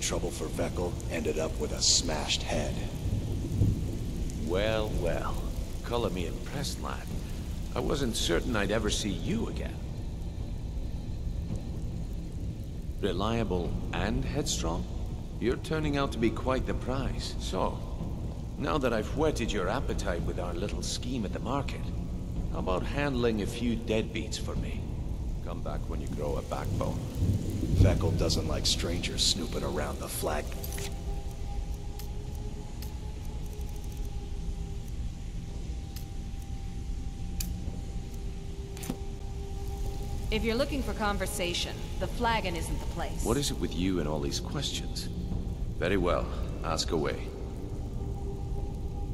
trouble for Vekel ended up with a smashed head. Well, well. Color me impressed, lad. I wasn't certain I'd ever see you again. Reliable and headstrong? You're turning out to be quite the prize. So, now that I've whetted your appetite with our little scheme at the market, how about handling a few deadbeats for me? Come back when you grow a backbone. Vekel doesn't like strangers snooping around the flag. If you're looking for conversation, the flagon isn't the place. What is it with you and all these questions? Very well, ask away.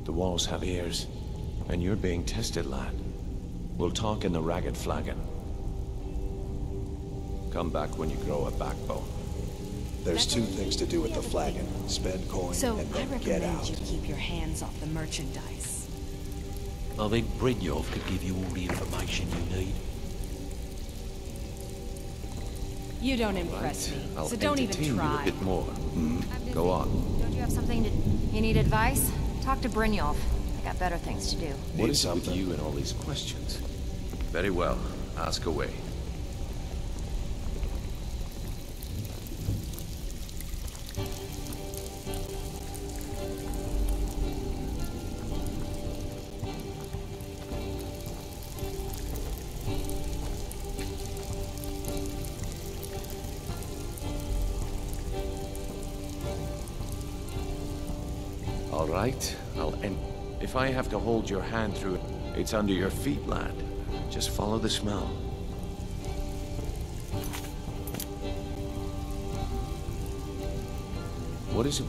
The walls have ears, and you're being tested, lad. We'll talk in the Ragged Flagon. Come back when you grow a backbone. There's two things to do with the flagon. Spend coin So and I then get recommend you keep your hands off the merchandise. I think Brynjolf could give you all the information you need. You don't impress me, I'll so don't entertain even you try. a bit more. Hmm. Go on. Don't you have something to... You need advice? Talk to Brynjolf. I got better things to do. What is Need it with something? you and all these questions? Very well, ask away. All right, I'll end. If I have to hold your hand through it, it's under your feet, lad. Just follow the smell. What is it?